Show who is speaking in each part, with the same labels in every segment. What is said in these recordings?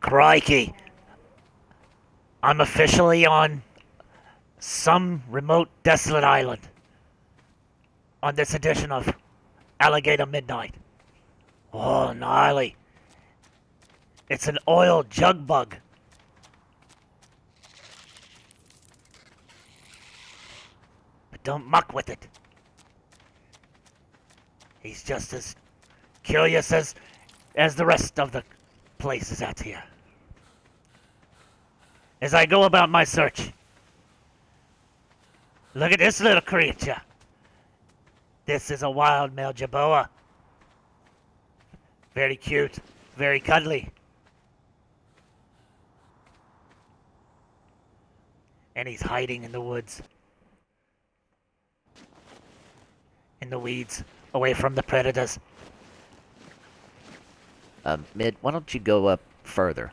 Speaker 1: Crikey. I'm officially on some remote, desolate island on this edition of Alligator Midnight. Oh, gnarly. It's an oil jug bug. But don't muck with it. He's just as curious as as the rest of the places out here. As I go about my search, look at this little creature. This is a wild male jerboa. Very cute, very cuddly. And he's hiding in the woods. In the weeds, away from the predators.
Speaker 2: Um, Mid, why don't you go up further?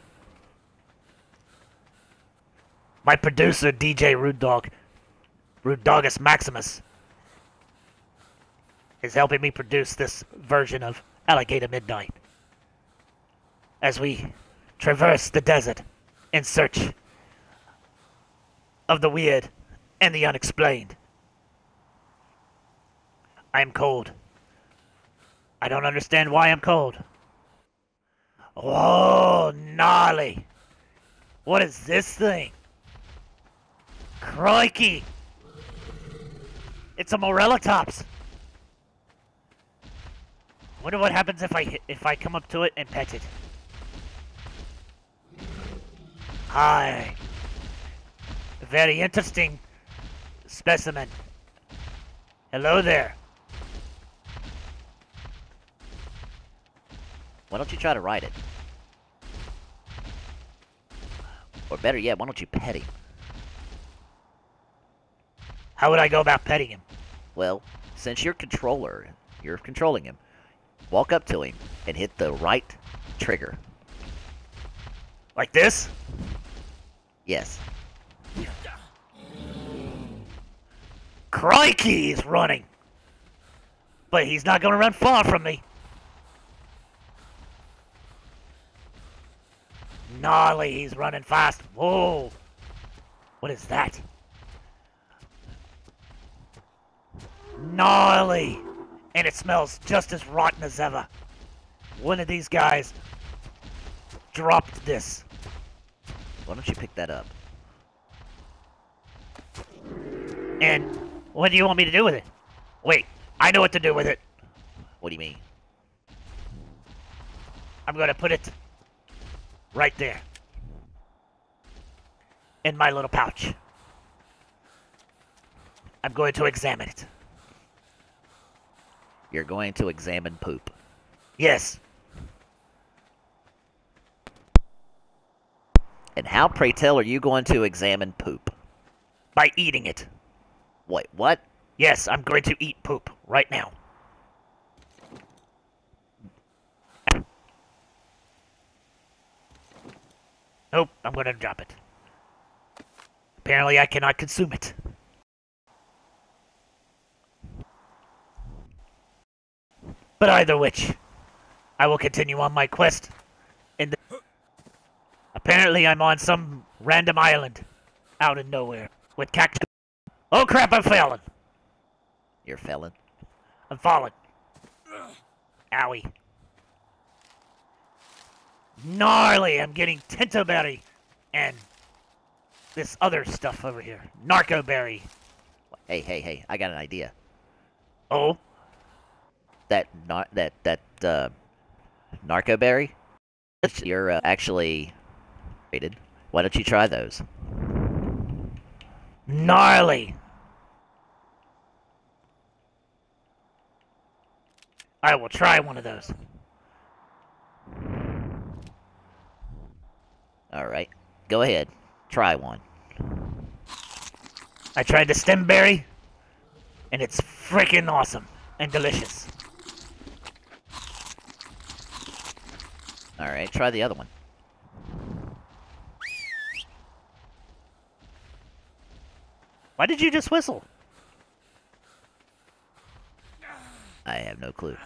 Speaker 1: My producer, DJ Rude Dog, Rude Dogus Maximus, is helping me produce this version of Alligator Midnight. As we traverse the desert in search of the weird and the unexplained. I am cold. I don't understand why I'm cold. Whoa, gnarly. What is this thing? Crikey! It's a Morellatops. Wonder what happens if I if I come up to it and pet it. Hi. Very interesting specimen. Hello there.
Speaker 2: Why don't you try to ride it? Or better yet, why don't you pet him?
Speaker 1: How would I go about petting him?
Speaker 2: Well, since you're controller, you're controlling him, walk up to him and hit the right trigger.
Speaker 1: Like this?
Speaker 2: Yes.
Speaker 1: Crikey, he's running. But he's not going to run far from me. Gnarly, he's running fast. Whoa. What is that? Gnarly. And it smells just as rotten as ever. One of these guys dropped this.
Speaker 2: Why don't you pick that up?
Speaker 1: And what do you want me to do with it? Wait, I know what to do with it.
Speaker 2: What do you mean?
Speaker 1: I'm to put it right there in my little pouch. I'm going to examine it.
Speaker 2: You're going to examine poop.
Speaker 1: Yes,
Speaker 2: And how, pray tell, are you going to examine poop?
Speaker 1: by eating it.
Speaker 2: Wait, what?
Speaker 1: Yes, I'm going to eat poop right now. Nope, I'm going to drop it. Apparently, I cannot consume it. But either which, I will continue on my quest. In the apparently, I'm on some random island out of nowhere with cactus. Oh crap! I'm failing.
Speaker 2: You're felon.
Speaker 1: I'm falling. Owie. Gnarly, I'm getting Tintoberry and this other stuff over here. Narcoberry.
Speaker 2: Hey, hey, hey! I got an idea.
Speaker 1: Oh,
Speaker 2: That nar- that that uh, narco berry. You're uh, actually rated. Why don't you try those?
Speaker 1: gnarly. I will try one of those.
Speaker 2: All right, go ahead. Try one.
Speaker 1: I tried the stimberry, and it's freaking awesome and delicious.
Speaker 2: All right, try the other one.
Speaker 1: Why did you just whistle?
Speaker 2: I have no clue.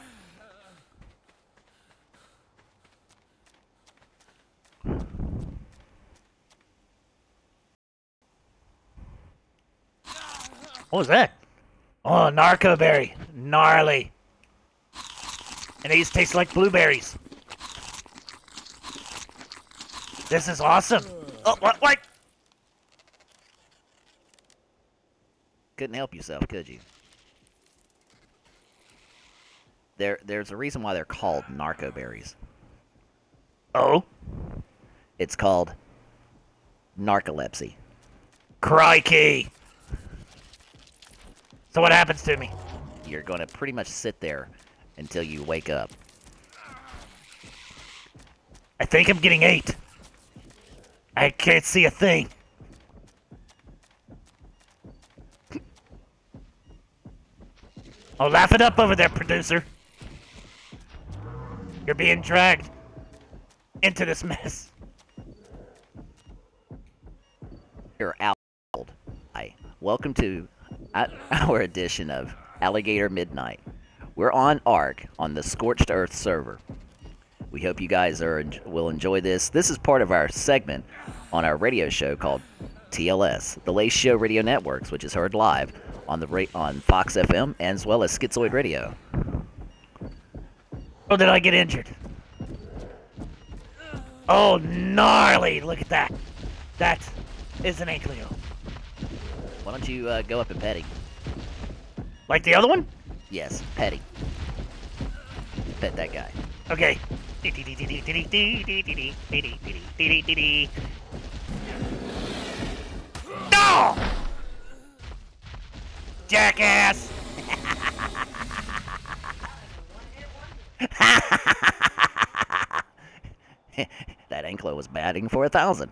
Speaker 1: What was that? Oh, narco berry. Gnarly. And these taste like blueberries. This is awesome. Oh, what? What?
Speaker 2: Couldn't help yourself, could you? There, there's a reason why they're called narco berries.
Speaker 1: Oh,
Speaker 2: It's called narcolepsy.
Speaker 1: crikey. So what happens to me?
Speaker 2: You're going to pretty much sit there until you wake up.
Speaker 1: I think I'm getting eight. I can't see a thing. Oh, laugh it up over there, producer. You're being dragged into this mess.
Speaker 2: You're out. Hi. Welcome to uh, our edition of Alligator Midnight. We're on Ark on the Scorched Earth server. We hope you guys are will enjoy this. This is part of our segment on our radio show called TLS, the Lace Show Radio Networks, which is heard live on the on Fox FM as well as Schizoid Radio.
Speaker 1: Oh, did I get injured? Oh, gnarly! Look at that. That is an ankylo.
Speaker 2: Why don't you uh, go up and pet him?
Speaker 1: Like the other one?
Speaker 2: Yes, pet him. Pet that guy.
Speaker 1: Okay. No! Jackass!
Speaker 2: that anklo was batting for a thousand.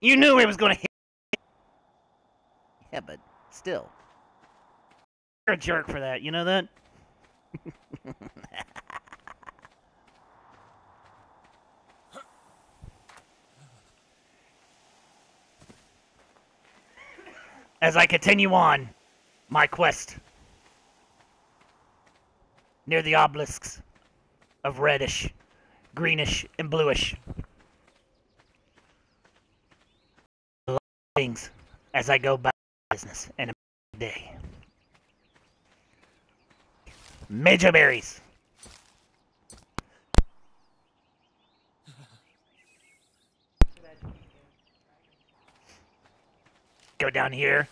Speaker 1: You knew he was gonna hit.
Speaker 2: Yeah, but still.
Speaker 1: You're a jerk for that. You know that? As I continue on my quest near the obelisks of reddish, greenish, and bluish things as I go about business in a day. Major berries. Go down here.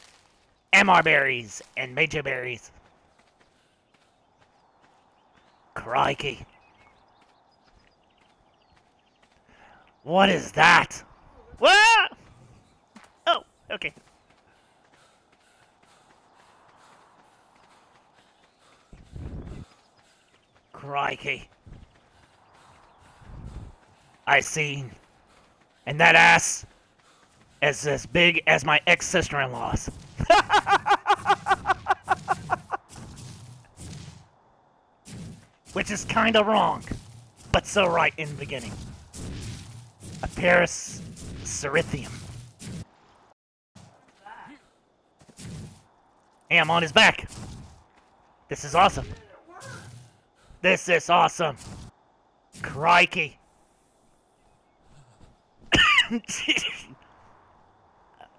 Speaker 1: MR berries and major berries. Crikey. What is that? Whoa! Oh, okay. Crikey. I seen. And that ass is as big as my ex sister in law's. Which is kinda wrong, but so right in the beginning. A Paris Cerithium. Hey, I'm on his back. This is awesome. This is awesome. Crikey.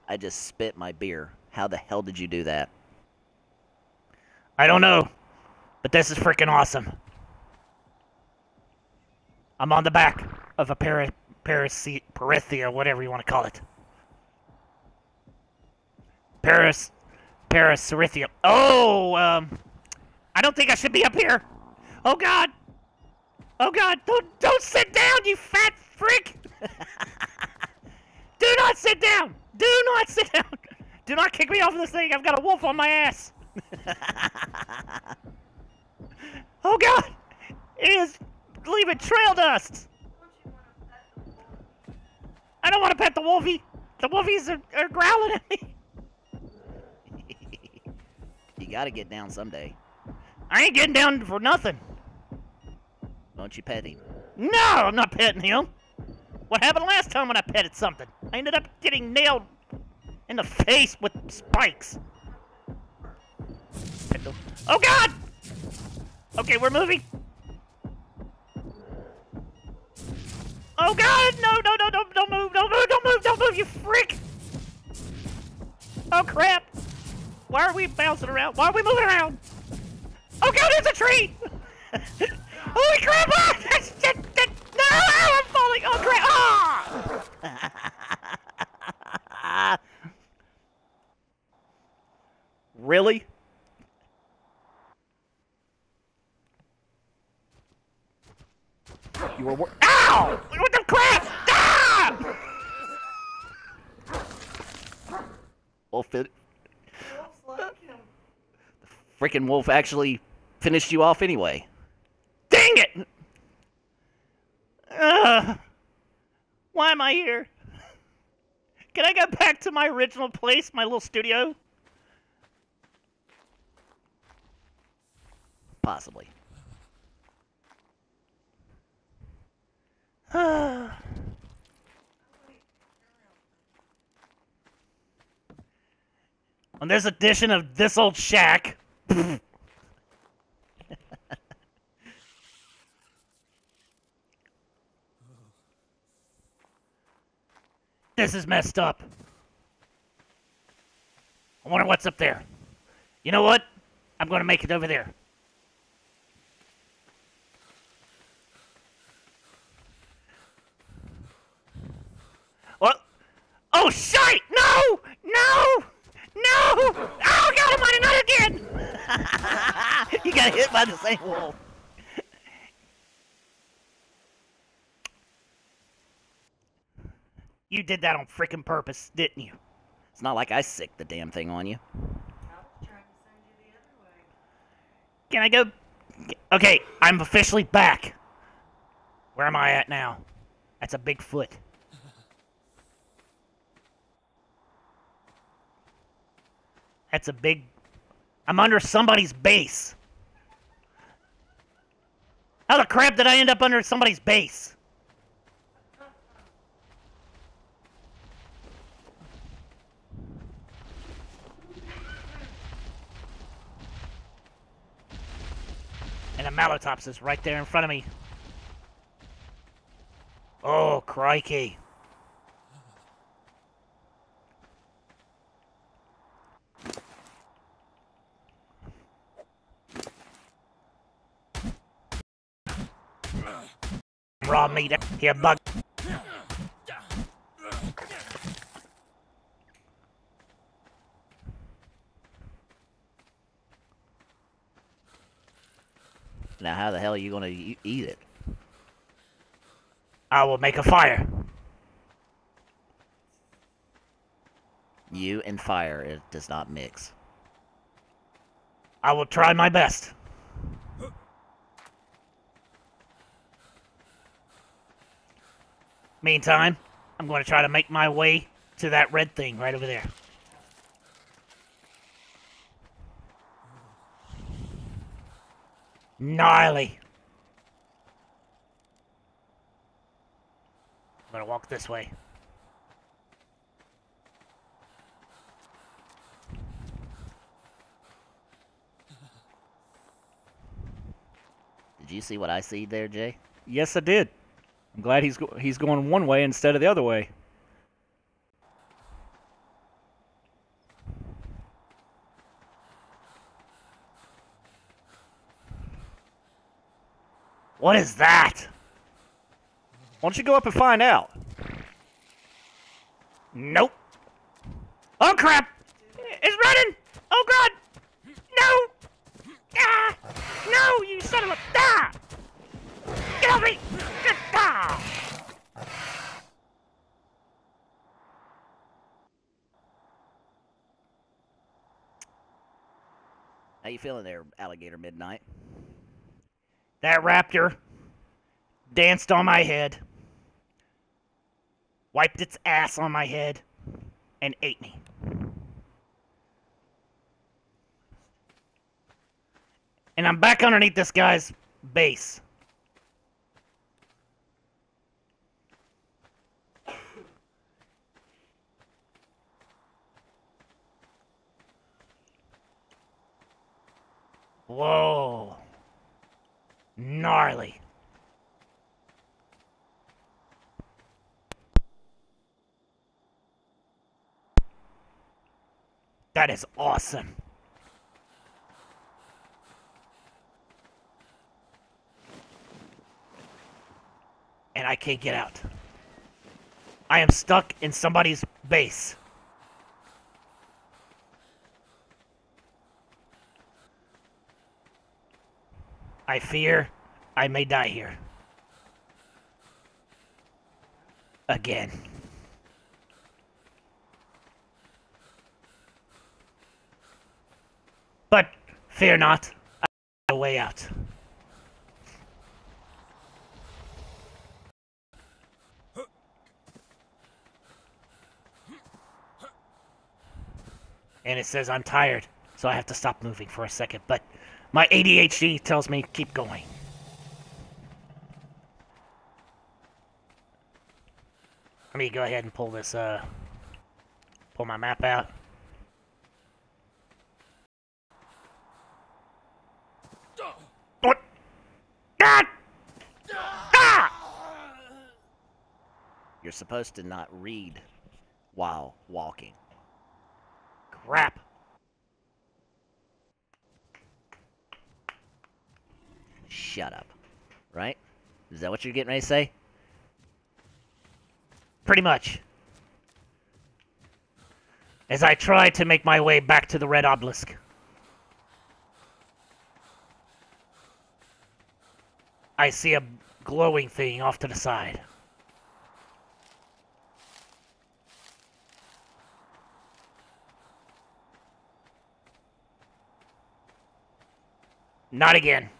Speaker 2: I just spit my beer. How the hell did you do that?
Speaker 1: I don't know, but this is freaking awesome. I'm on the back of a para, parasi, parithia, whatever you want to call it. Paris, Parasirithia. Oh, um, I don't think I should be up here. Oh God. Oh God, don't don't sit down, you fat freak. Do not sit down. Do not sit down. Do not kick me off of this thing. I've got a wolf on my ass. oh God, it is leaving trail dust. I don't want to pet the wolfie. The wolfies are, are growling at me.
Speaker 2: you gotta get down someday.
Speaker 1: I ain't getting down for nothing.
Speaker 2: Don't you pet him?
Speaker 1: No, I'm not petting him. What happened last time when I petted something? I ended up getting nailed in the face with spikes. Oh God! Okay, we're moving. Oh God! No, no, no, no, don't move, don't move, don't move, don't move, you freak! Oh crap! Why are we bouncing around? Why are we moving around? Oh god, there's a tree! Holy crap! Ah, that's, that, that, no, I'm falling! Oh crap! Ah!
Speaker 2: Really? You were wor-
Speaker 1: Ow! What the crap? Ah!
Speaker 2: wolf. It- freaking wolf actually finished you off anyway.
Speaker 1: Dang it! Why am I here? Can I go back to my original place, my little studio?
Speaker 2: Possibly.
Speaker 1: On this edition of This Old Shack. this is messed up. I wonder what's up there. You know what? I'm gonna make it over there. What? Oh, shite! No! No! No! Oh, God, I'm on another again!
Speaker 2: you got hit by the same wolf.
Speaker 1: You did that on freaking purpose, didn't you?
Speaker 2: It's not like I sicked the damn thing on you.
Speaker 1: Can I go? Okay, I'm officially back. Where am I at now? That's a big foot. That's a big. I'm under somebody's base. How the crap did I end up under somebody's base? And a Malotops is right there in front of me. Oh, crikey. Here, bug.
Speaker 2: Now, how the hell are you going to eat it?
Speaker 1: I will make a fire.
Speaker 2: You and fire, it does not mix.
Speaker 1: I will try my best. Meantime, I'm going to try to make my way to that red thing right over there. Gnarly. I'm going to walk this way.
Speaker 2: Did you see what I see there, Jay?
Speaker 3: Yes, I did. I'm glad he's go- he's going one way instead of the other way.
Speaker 1: What is that?
Speaker 3: Why don't you go up and find out?
Speaker 1: Nope. Oh crap! It's running! Oh god! No! Ah! No, you son of a ah! Get off me! Get ah!
Speaker 2: How you feeling there, Alligator Midnight?
Speaker 1: That raptor danced on my head, wiped its ass on my head, and ate me. And I'm back underneath this guy's base. Whoa. Gnarly. That is awesome. And I can't get out. I am stuck in somebody's base. I fear I may die here. Again. But fear not, I have a way out. And it says I'm tired, so I have to stop moving for a second, but my ADHD tells me keep going. Let me go ahead and pull this, uh, pull my map out. What? God! Ah!
Speaker 2: You're supposed to not read while walking.
Speaker 1: Crap.
Speaker 2: Shut up. Right? Is that what you're getting ready to say?
Speaker 1: Pretty much. As I try to make my way back to the Red Obelisk. I see a glowing thing off to the side. Not again,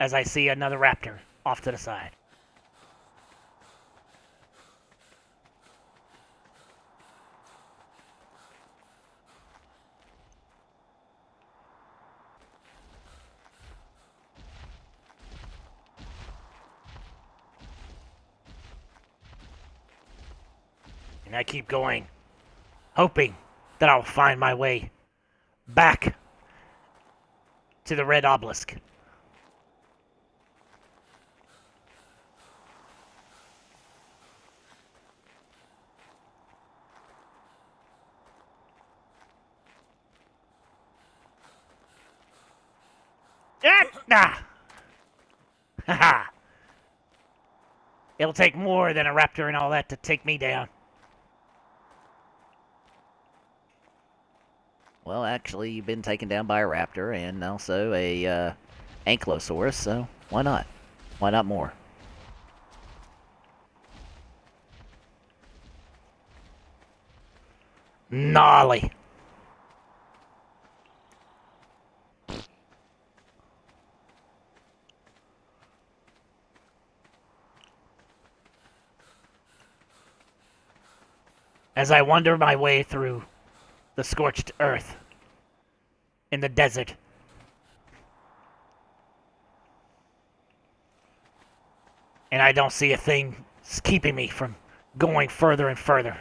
Speaker 1: as I see another raptor off to the side. And I keep going, hoping that I'll find my way back to the Red Obelisk. Ah! Nah! Haha! It'll take more than a raptor and all that to take me down.
Speaker 2: Well, actually, you've been taken down by a raptor and also a uh, ankylosaurus, so why not? Why not more?
Speaker 1: Gnarly. As I wander my way through the scorched earth in the desert. And I don't see a thing keeping me from going further and further.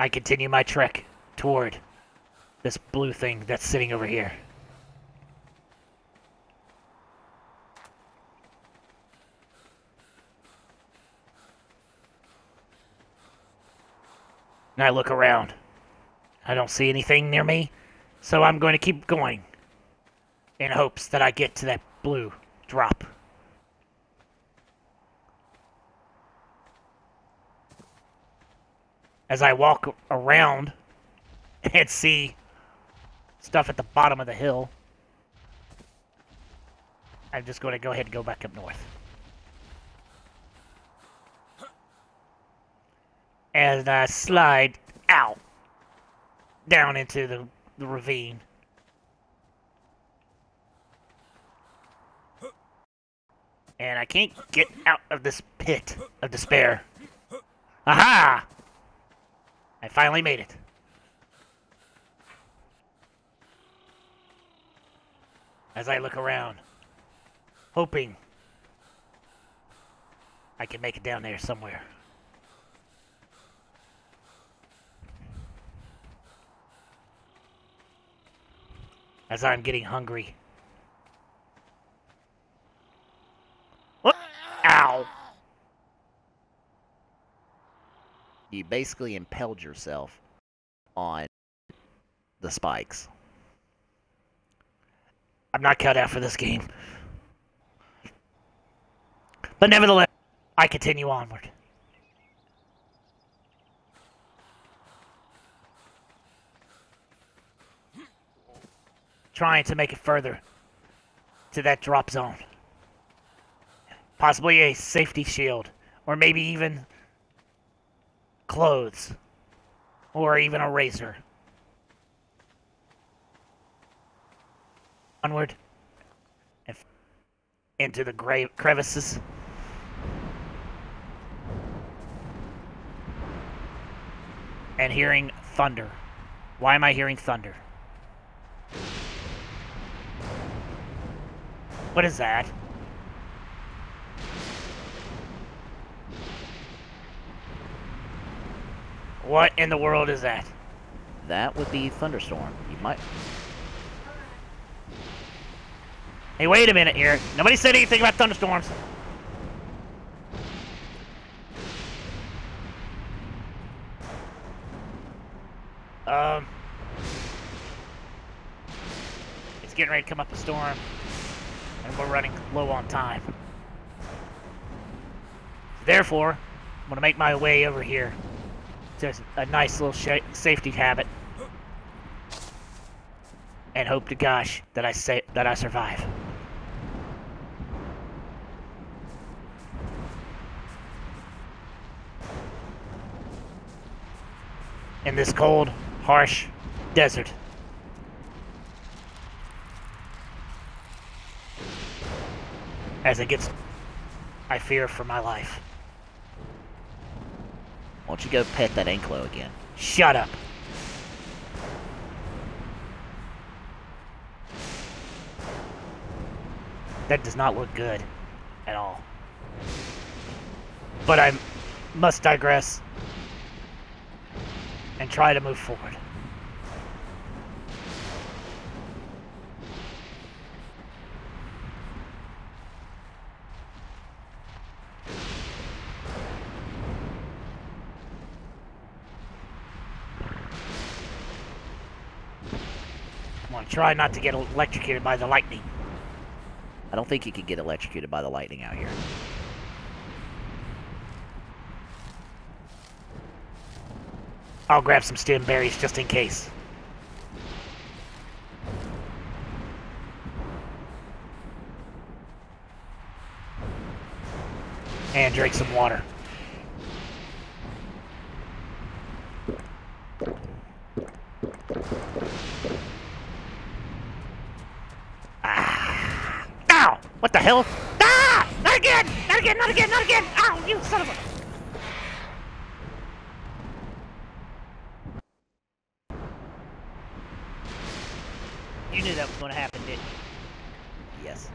Speaker 1: I continue my trek toward this blue thing that's sitting over here. And I look around. I don't see anything near me, so I'm going to keep going in hopes that I get to that blue drop. As I walk around and see stuff at the bottom of the hill, I'm just going to go ahead and go back up north. And I slide out down into the, the ravine. And I can't get out of this pit of despair. Aha! I finally made it. As I look around, hoping I can make it down there somewhere. as I'm getting hungry. What? Ow!
Speaker 2: You basically impelled yourself on the spikes.
Speaker 1: I'm not cut out for this game. But nevertheless, I continue onward. Trying to make it further to that drop zone. Possibly a safety shield, or maybe even clothes, or even a razor. Onward and into the gra- crevices. And hearing thunder. Why am I hearing thunder? What is that? What in the world is that?
Speaker 2: That would be thunderstorm. You might.
Speaker 1: Hey, wait a minute here. Nobody said anything about thunderstorms. Um, it's getting ready to come up a storm, and we're running low on time. Therefore, I'm gonna make my way over here to a nice little safety habit, and hope to gosh that I say that I survive. in this cold, harsh desert. As it gets, I fear for my life.
Speaker 2: Why don't you go pet that anklo again?
Speaker 1: Shut up. That does not look good at all. But I must digress and try to move forward. Try not to get electrocuted by the lightning.
Speaker 2: I don't think you could get electrocuted by the lightning out here.
Speaker 1: I'll grab some stim berries just in case. And drink some water. Ah! Ow! What the hell? Ah! Not again! Not again! Not again! Not again! Ow! You son of a... You knew that was going to happen, didn't you?
Speaker 2: Yes.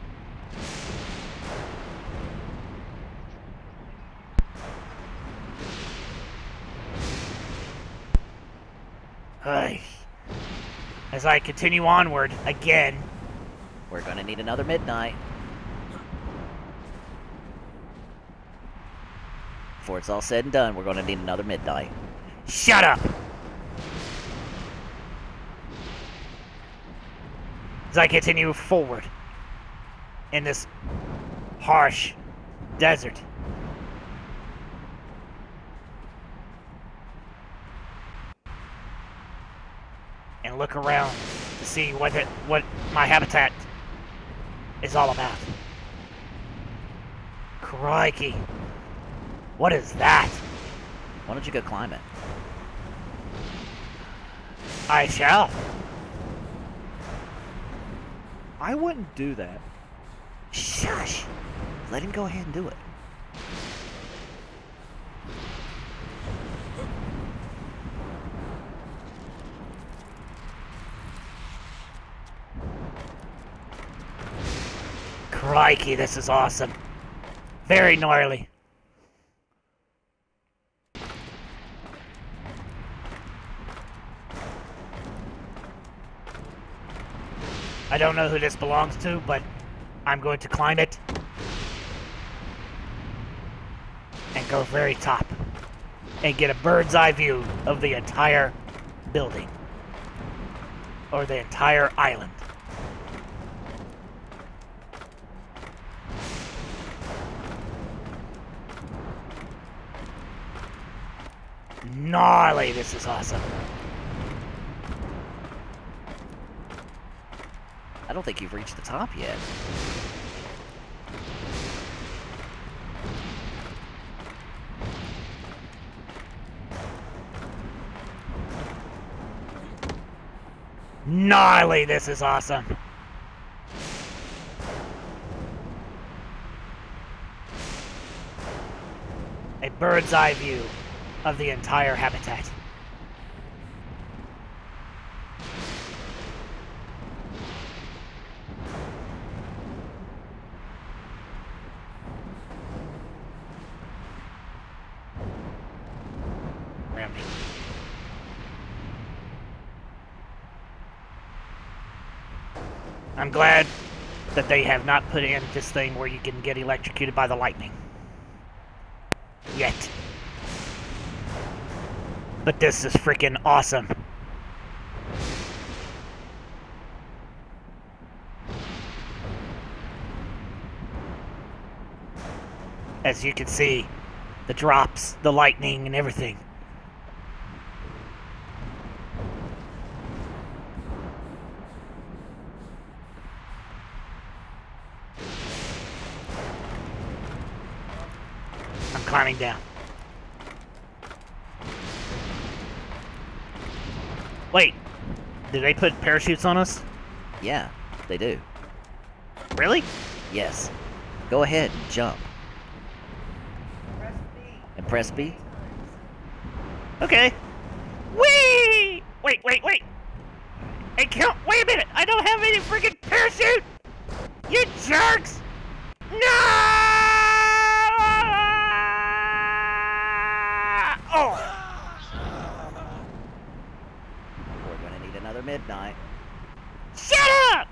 Speaker 1: As I continue onward again,
Speaker 2: We're gonna need another midnight. Before it's all said and done, we're gonna need another midnight.
Speaker 1: shut up! As I continue forward in this harsh desert. And look around to see what it, what my habitat is all about. Crikey. What is that?
Speaker 2: Why don't you go climb it?
Speaker 1: I shall.
Speaker 3: I wouldn't do that.
Speaker 2: Shush! Let him go ahead and do it.
Speaker 1: Crikey, this is awesome. Very gnarly. I don't know who this belongs to, but I'm going to climb it and go very top and get a bird's eye view of the entire building or the entire island. Gnarly, this is awesome.
Speaker 2: I don't think you've reached the top yet.
Speaker 1: Gnarly, this is awesome. A bird's eye view of the entire habitat. Around me. I'm glad that they have not put in this thing where you can get electrocuted by the lightning. Yet. But this is freaking awesome. As you can see, the drops, the lightning, and everything. I'm climbing down. Wait, did they put parachutes on us?
Speaker 2: Yeah, they do.
Speaker 1: Really?
Speaker 2: Yes. Go ahead and jump. And press B.
Speaker 1: Okay. Whee! Wait, wait, wait! Hey, count. Wait a minute! I don't have any freaking parachute! You jerks! No! Oh!
Speaker 2: We're gonna need another midnight.
Speaker 1: Shut up!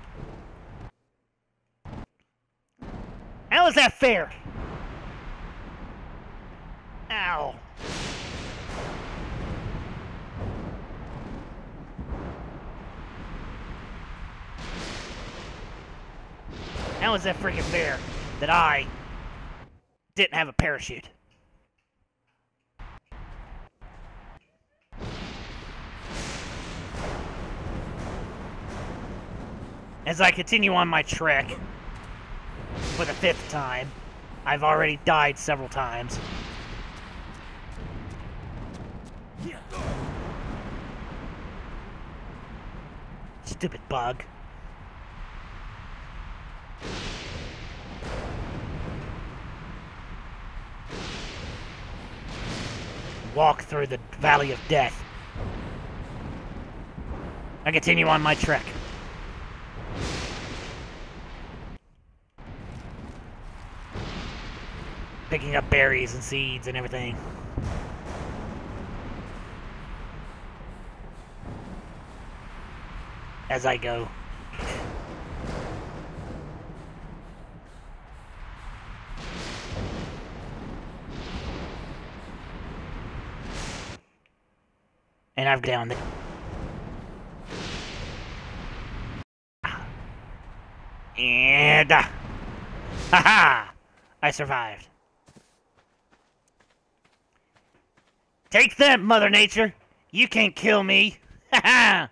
Speaker 1: Fair? Ow. How is that freaking fair that I didn't have a parachute? As I continue on my trek for the fifth time, I've already died several times. Stupid bug. Walk through the valley of death. I continue on my trek. Picking up berries and seeds and everything. As I go. And I've down there. And uh, haha, I survived. Take that, Mother Nature. You can't kill me. Haha.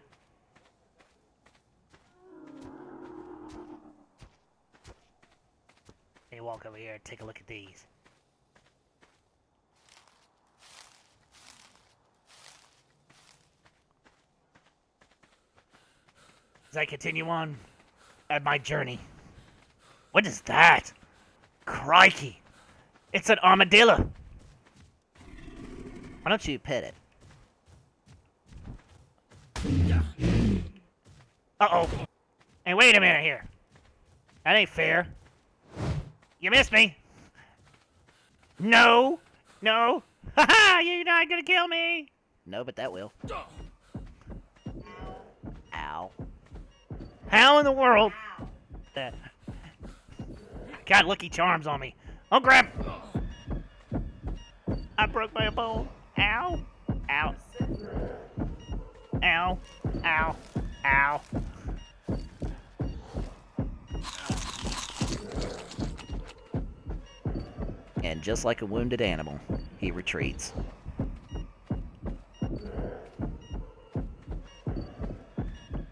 Speaker 1: Hey, walk over here and take a look at these. As I continue on at my journey. What is that? Crikey! It's an armadillo!
Speaker 2: Why don't you pet it?
Speaker 1: Uh-oh. Hey, wait a minute here. That ain't fair. You missed me. No. No. Ha ha! You're not gonna kill me.
Speaker 2: No, but that will. Ow.
Speaker 1: How in the world? That got Lucky Charms on me. Oh crap! I broke my bone. Ow! Ow! Ow! Ow! Ow!
Speaker 2: And just like a wounded animal, he retreats.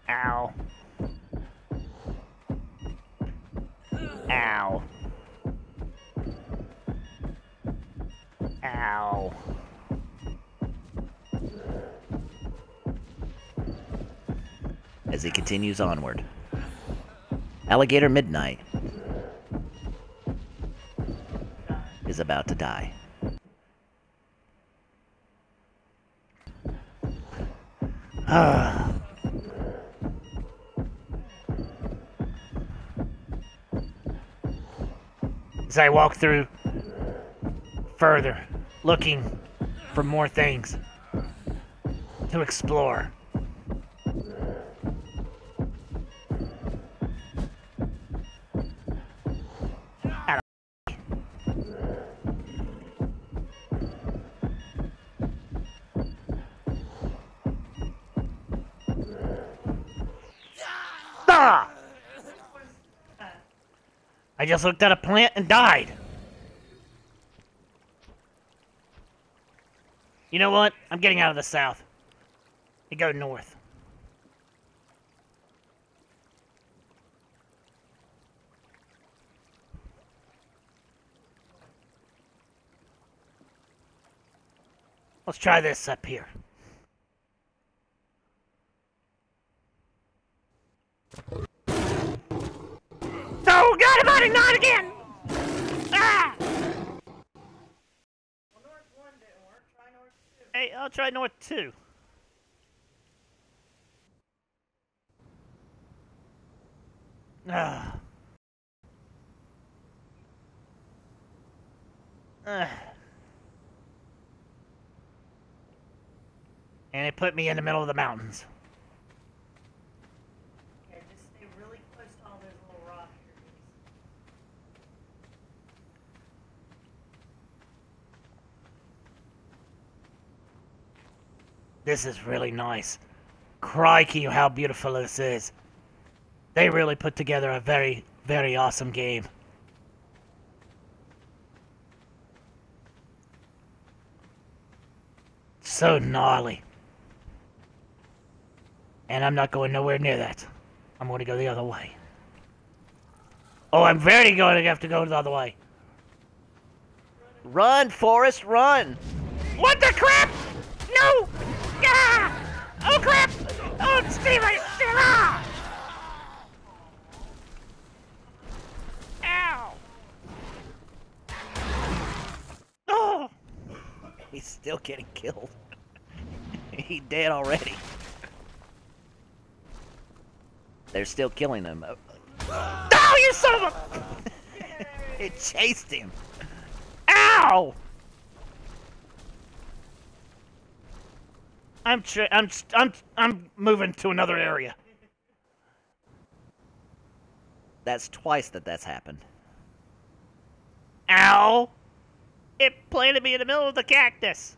Speaker 1: Ow! Ow! Ow!
Speaker 2: as he continues onward. Alligator Midnight is about to die. Ah.
Speaker 1: As I walk through further, looking for more things to explore. Ah! I just looked at a plant and died. You know what? I'm getting out of the south. You go north. Let's try this up here. About not again! Ah! Hey, I'll try north two. Ah. Ah. And it put me in the middle of the mountains.
Speaker 4: Yeah, just stay really close to all those little rock trees.
Speaker 1: This is really nice. Crikey, how beautiful this is. They really put together a very, very awesome game. So gnarly. And I'm not going nowhere near that. I'm going to go the other way. Oh, I'm very going to have to go the other way.
Speaker 2: Run, Forrest, run!
Speaker 1: What the crap? No! Ah! Oh crap! Oh, Steve, I, Steve, ah! Ow! Oh!
Speaker 2: He's still getting killed. He dead already. They're still killing him.
Speaker 1: Oh, you son of a...
Speaker 2: It chased him.
Speaker 1: Ow! I'm I'm I'm I'm moving to another area.
Speaker 2: That's twice that that's happened.
Speaker 1: Ow! It planted me in the middle of the cactus.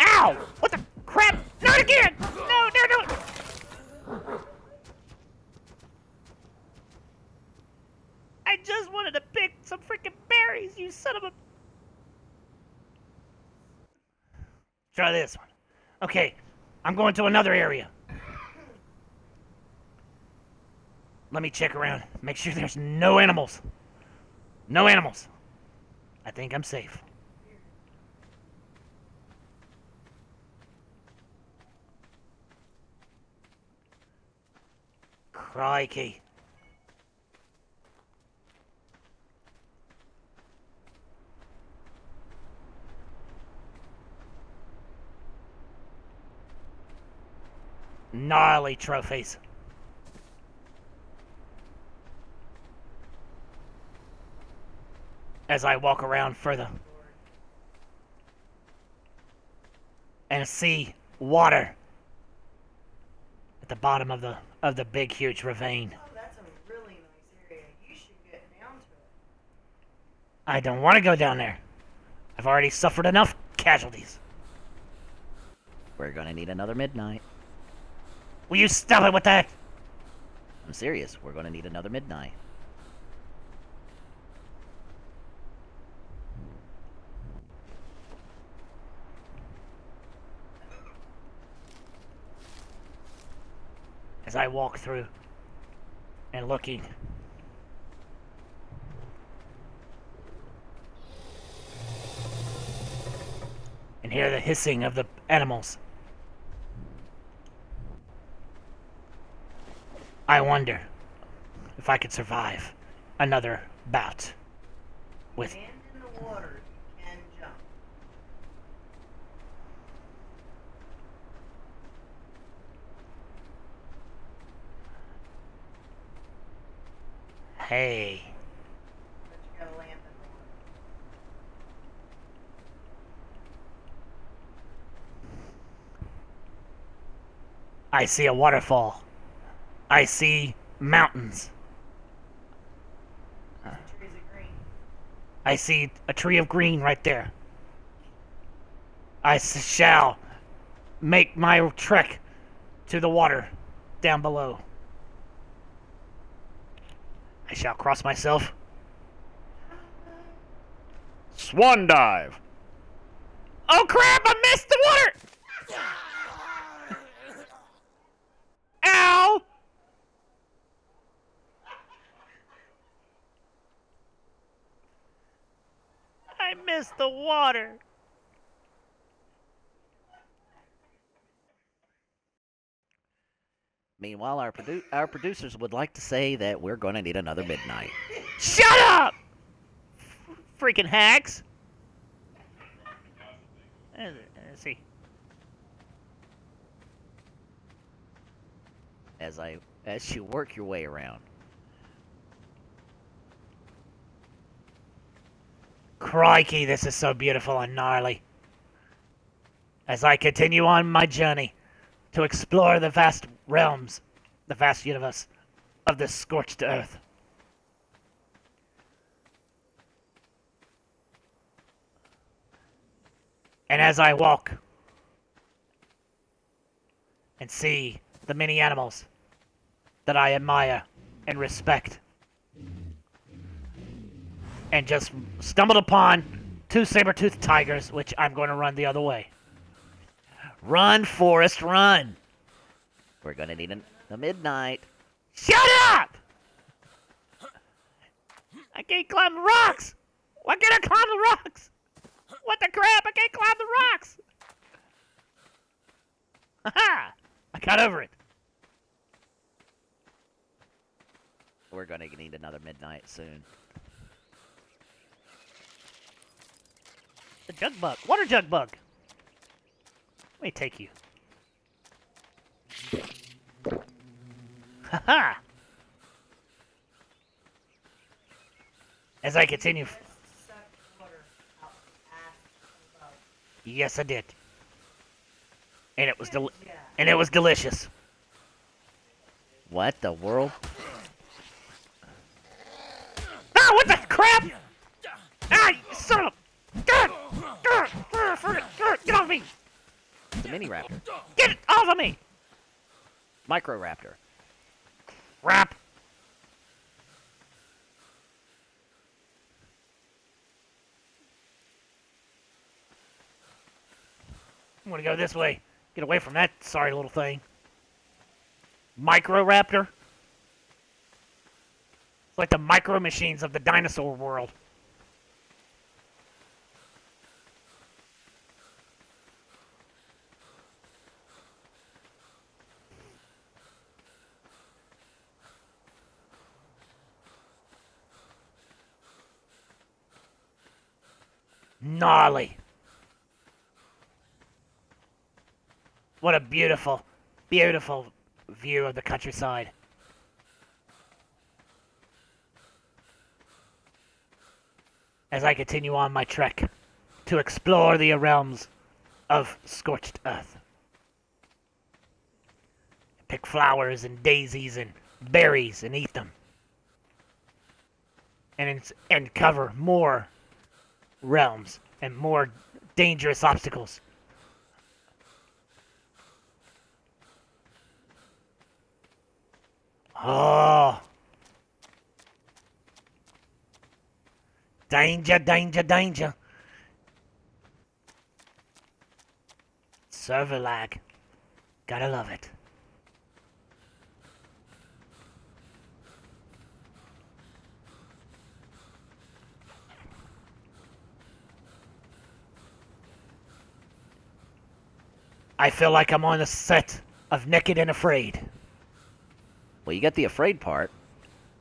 Speaker 1: Ow! What the crap? Not again! No, no, no! I just wanted to pick some freaking berries, you son of a. Try this one. Okay, I'm going to another area. Let me check around. Make sure there's no animals. No animals. I think I'm safe. Crikey. Gnarly trophies. As I walk around further. and see water at the bottom of the of the big huge ravine.
Speaker 4: Oh, that's a really nice area. You should get down to it.
Speaker 1: I don't want to go down there. I've already suffered enough casualties.
Speaker 2: We're gonna need another midnight.
Speaker 1: Will you stop it with that?
Speaker 2: I'm serious. We're gonna need another midnight.
Speaker 1: As I walk through and looking. And hear the hissing of the animals. I wonder if I could survive another bout with
Speaker 4: Land in the water, you can jump.
Speaker 1: hey.
Speaker 4: But you land in the.
Speaker 1: I see a waterfall. I see mountains.
Speaker 4: The trees are green.
Speaker 1: I see a tree of green right there. I shall make my trek to the water down below. I shall cross myself.
Speaker 3: Swan dive.
Speaker 1: Oh crap! I missed the water! Ow! The water.
Speaker 2: Meanwhile, our produ- our producers would like to say that we're gonna need another midnight.
Speaker 1: Shut up! Freaking hacks! Uh, Let's see.
Speaker 2: As I as you work your way around.
Speaker 1: Crikey, this is so beautiful and gnarly. As I continue on my journey to explore the vast realms, the vast universe of this scorched earth. And as I walk and see the many animals that I admire and respect, and just stumbled upon two saber-toothed tigers, which I'm going to run the other way. Run, Forrest, run!
Speaker 2: We're gonna need an- a midnight.
Speaker 1: Shut up! I can't climb the rocks! Why can't I climb the rocks? What the crap? I can't climb the rocks! Haha! I got over it.
Speaker 2: We're gonna need another midnight soon.
Speaker 1: The jug bug. Water jug bug. Let me take you. Haha! As I continue.
Speaker 4: Just suck water out the ass and above.
Speaker 1: Yes, I did. And it was del-
Speaker 4: Yeah.
Speaker 1: and it was delicious.
Speaker 2: What the world?
Speaker 1: Ah, what the crap? Ah, you son of a... God! God! God, friggin- God, Get off me!
Speaker 2: It's a mini raptor.
Speaker 1: Get it off of me!
Speaker 2: Micro raptor.
Speaker 1: Crap! I'm gonna go this way. Get away from that sorry little thing. Microraptor? It's like the micro machines of the dinosaur world. Gnarly. What a beautiful, beautiful view of the countryside. As I continue on my trek to explore the realms of scorched earth. Pick flowers and daisies and berries and eat them. And, and cover more realms and more dangerous obstacles. Oh. Danger, danger, danger. Server lag. Gotta love it. I feel like I'm on the set of Naked and Afraid.
Speaker 2: Well, you got the afraid part,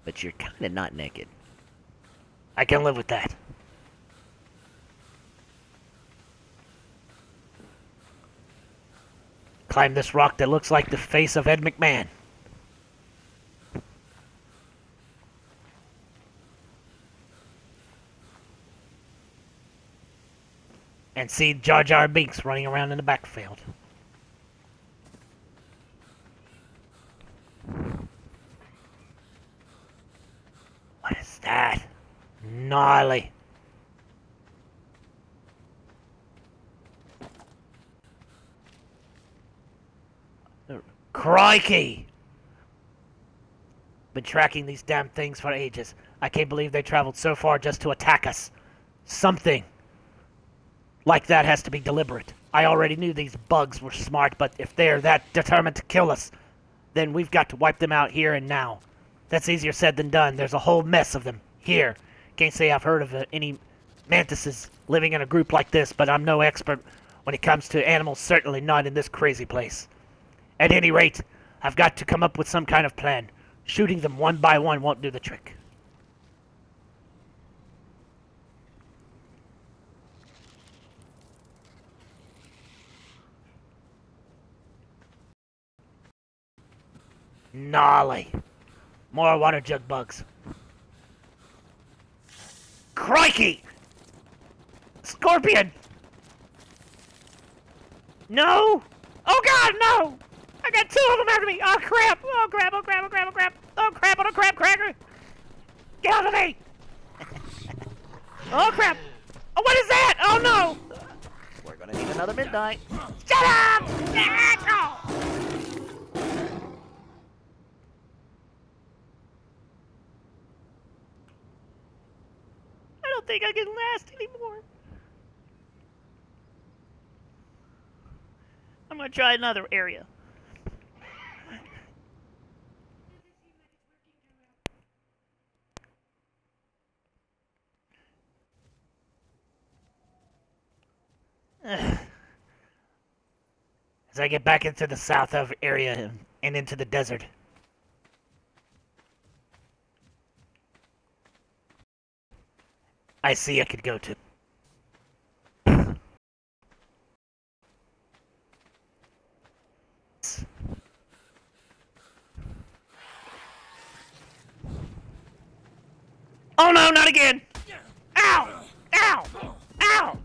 Speaker 2: but you're kind of not naked.
Speaker 1: I can live with that. Climb this rock that looks like the face of Ed McMahon. And see Jar Jar Binks running around in the backfield. What is that? Gnarly. Crikey! Been tracking these damn things for ages. I can't believe they traveled so far just to attack us. Something like that has to be deliberate. I already knew these bugs were smart, but if they're that determined to kill us, then we've got to wipe them out here and now. That's easier said than done. There's a whole mess of them here. Can't say I've heard of uh, any mantises living in a group like this, but I'm no expert when it comes to animals, certainly not in this crazy place. At any rate, I've got to come up with some kind of plan. Shooting them one by one won't do the trick. Gnarly. More water jug bugs. Crikey! Scorpion! No! Oh god, no! I got two of them after me! Oh crap! Oh crap, oh crap, oh crap, oh crap! Oh crap, oh crap, cracker! Get out of me! Oh crap! Oh, what is that? Oh no!
Speaker 2: We're gonna need another midnight.
Speaker 1: Shut up! Ah, oh. Think I can last anymore. I'm gonna try another area. As I get back into the south of area and, and into the desert. I see I could go to. Oh no, not again! Ow! Ow! Ow!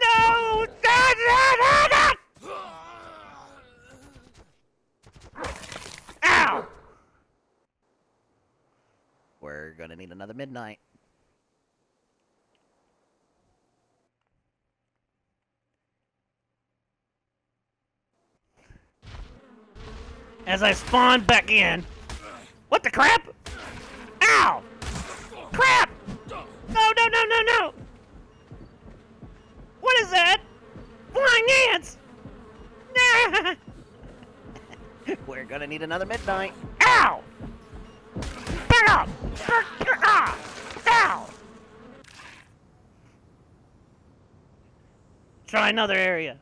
Speaker 1: No! No! No! No! Ow!
Speaker 2: We're gonna need another midnight.
Speaker 1: As I spawn back in. What the crap? Ow! Crap! No, no, no, no, no! What is that? Flying ants! Nah!
Speaker 2: We're gonna need another midnight.
Speaker 1: Ow! Back up! Ah! Ow! Try another area.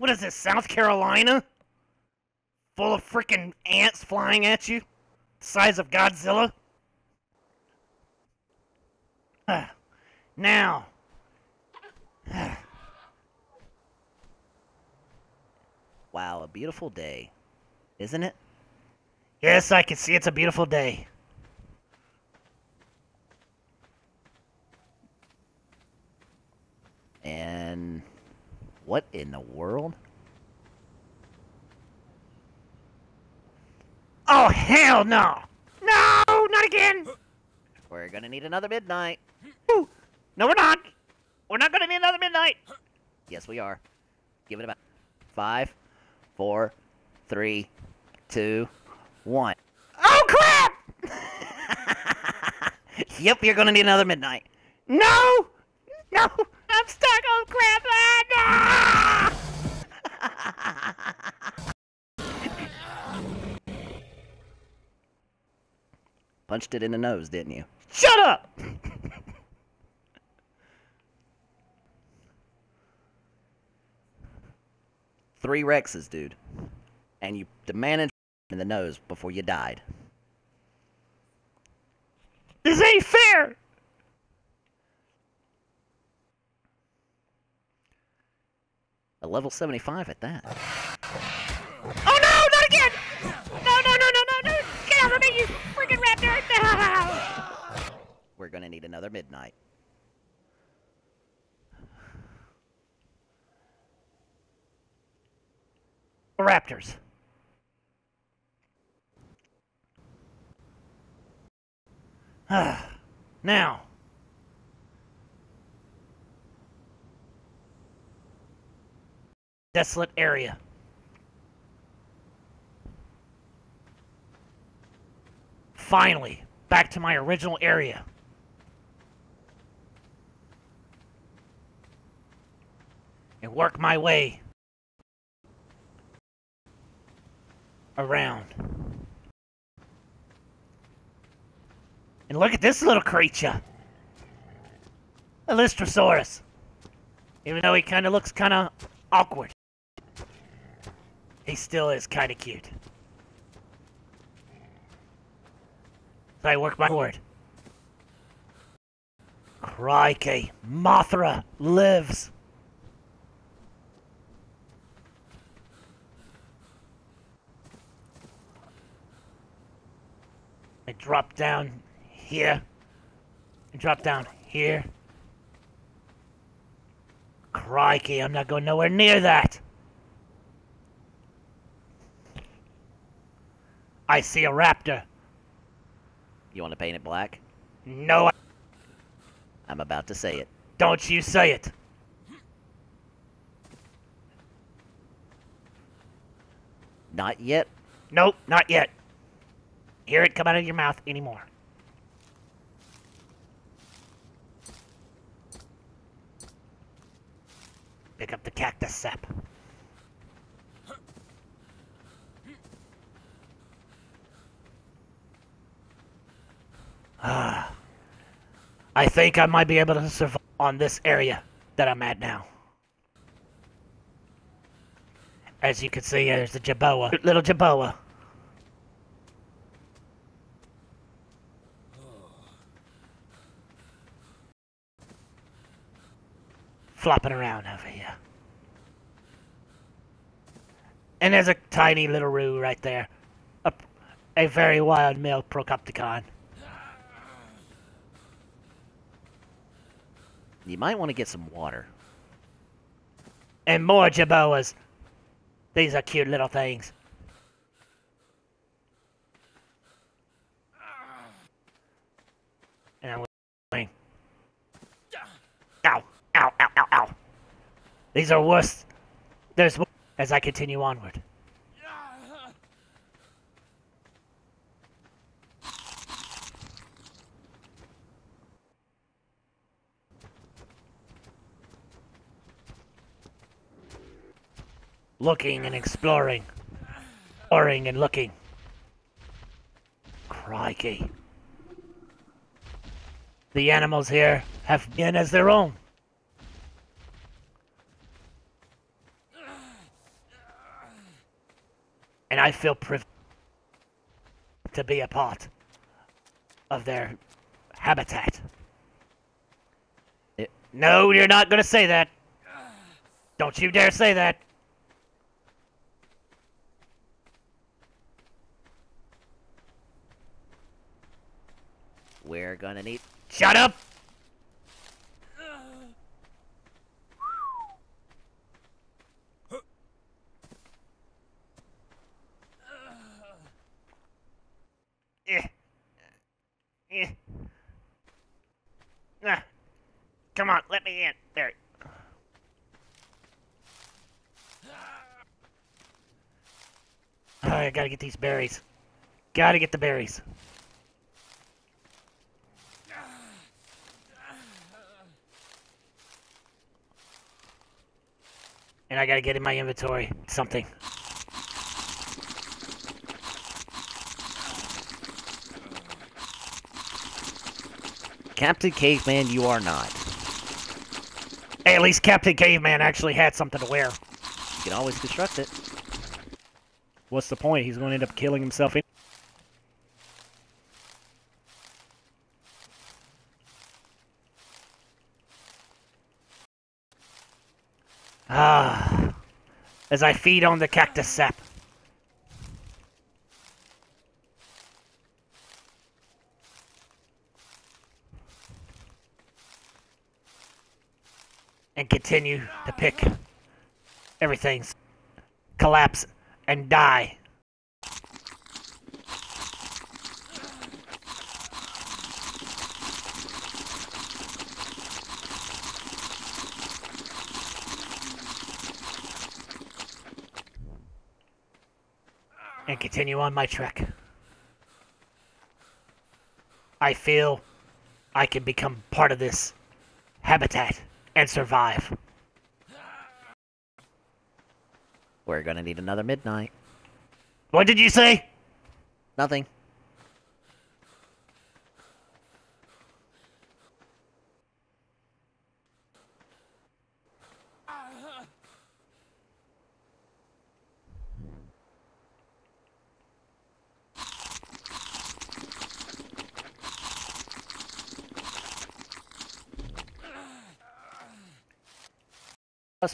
Speaker 1: What is this, South Carolina? Full of freaking ants flying at you? The size of Godzilla? Ah, now. Ah,
Speaker 2: Wow, a beautiful day, isn't it?
Speaker 1: yes, I can see it's a beautiful day.
Speaker 2: What in the world?
Speaker 1: Oh, hell no! No, not again!
Speaker 2: We're gonna need another midnight.
Speaker 1: No, we're not! We're not gonna need another midnight!
Speaker 2: Yes, we are. Give it about five, four, three, two, one.
Speaker 1: Oh, crap!
Speaker 2: Yep, you're gonna need another midnight.
Speaker 1: No! No! I'm stuck! Crap! Ah, no!
Speaker 2: Punched it in the nose, didn't you?
Speaker 1: Shut up!
Speaker 2: Three Rexes, dude. And you demanded in the nose before you died.
Speaker 1: This ain't fair!
Speaker 2: Level 75 at that.
Speaker 1: Oh no, not again! No, no, no, no, no, no! Get out of me, you freaking raptor! No!
Speaker 2: We're gonna need another midnight.
Speaker 1: Raptors. now. Desolate area. Finally, back to my original area. And work my way around. And look at this little creature. A Lystrosaurus. Even though he kind of looks kind of awkward. He still is kind of cute. So I work my word. Crikey, Mothra lives. I drop down here. I drop down here. Crikey, I'm not going nowhere near that. I see a raptor.
Speaker 2: You wanna paint it black?
Speaker 1: No, I-
Speaker 2: I'm about to say it.
Speaker 1: don't you say it.
Speaker 2: Not yet.
Speaker 1: Nope, not yet. Hear it come out of your mouth anymore. Pick up the cactus sap. I think I might be able to survive on this area that I'm at now. As you can see, there's a Jerboa. Little Jerboa. Flopping around over here. And there's a tiny little Roo right there. A, a very wild male Procoptodon.
Speaker 2: You might want to get some water.
Speaker 1: And more Jerboas. These are cute little things. And I'm going. Ow, ow, ow, ow, ow. These are worse. There's as I continue onward. Looking and exploring. Exploring and looking. Crikey. The animals here have been as their own. And I feel privileged to be a part of their habitat.
Speaker 2: It-
Speaker 1: no, you're not gonna say that. Don't you dare say that.
Speaker 2: we're gonna need-
Speaker 1: SHUT UP! Come on, let me in. There. Oh, I gotta get these berries. Gotta get the berries. And I gotta get in my inventory something.
Speaker 2: Captain Caveman, you are not.
Speaker 1: Hey, at least Captain Caveman actually had something to wear.
Speaker 2: You can always construct it.
Speaker 3: What's the point? He's going to end up killing himself.
Speaker 1: As I feed on the cactus sap. And continue to pick everything's collapse and die. And continue on my trek. I feel I can become part of this habitat and survive.
Speaker 2: We're gonna need another midnight.
Speaker 1: What did you say?
Speaker 2: Nothing.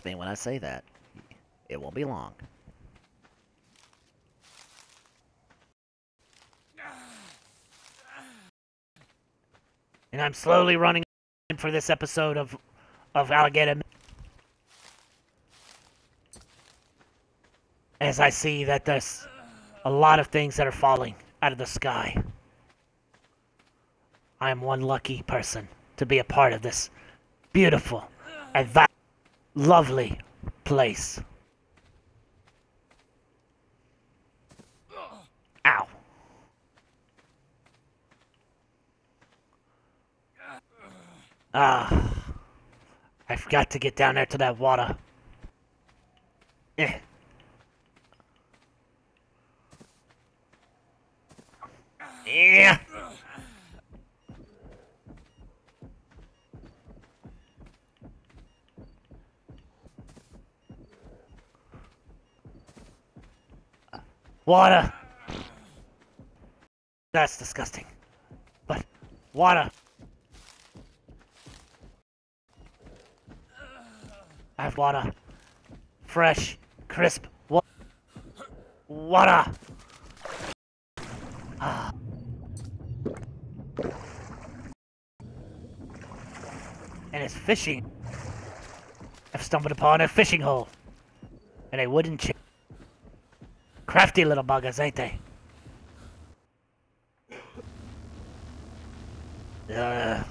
Speaker 2: Me when I say that. It won't be long.
Speaker 1: And I'm slowly running for this episode of of Alligator. As I see that there's a lot of things that are falling out of the sky. I am one lucky person to be a part of this beautiful va- lovely place. Ow. Ah. I forgot to get down there to that water. Eh. Yeah. Water. That's disgusting. But water. I have water. Fresh, crisp wa- water. Ah. And it's fishing. I've stumbled upon a fishing hole. And a wooden chair. Crafty little buggers, ain't they? Uh,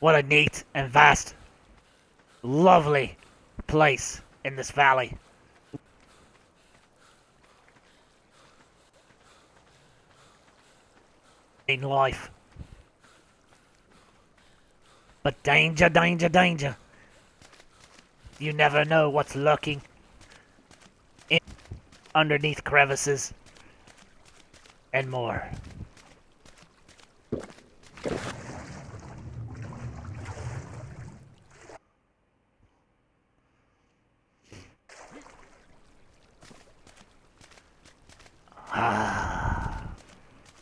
Speaker 1: what a neat and vast, lovely place in this valley. Life. But danger, danger, danger. You never know what's lurking in underneath crevices and more.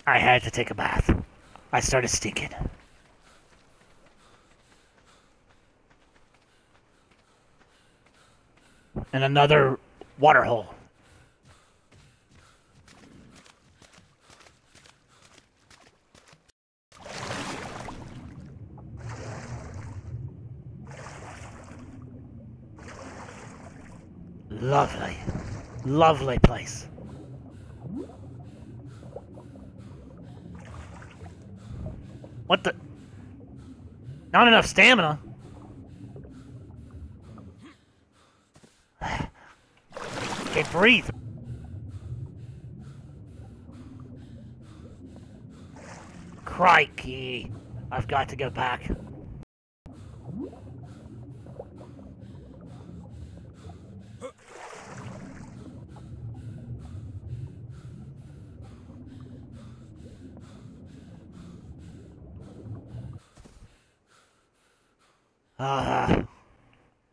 Speaker 1: I had to take a bath. I started stinking. And another water hole. Lovely, lovely place. What the? Not enough stamina. Okay, breathe. Crikey. I've got to go back.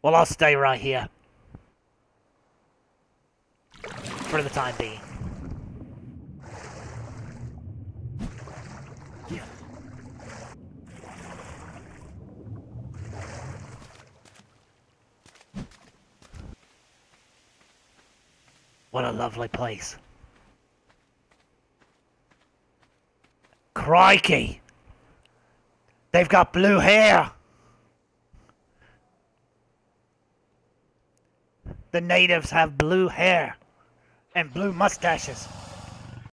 Speaker 1: Well, I'll stay right here. For the time being. What a lovely place. Crikey! They've got blue hair! The natives have blue hair and blue mustaches.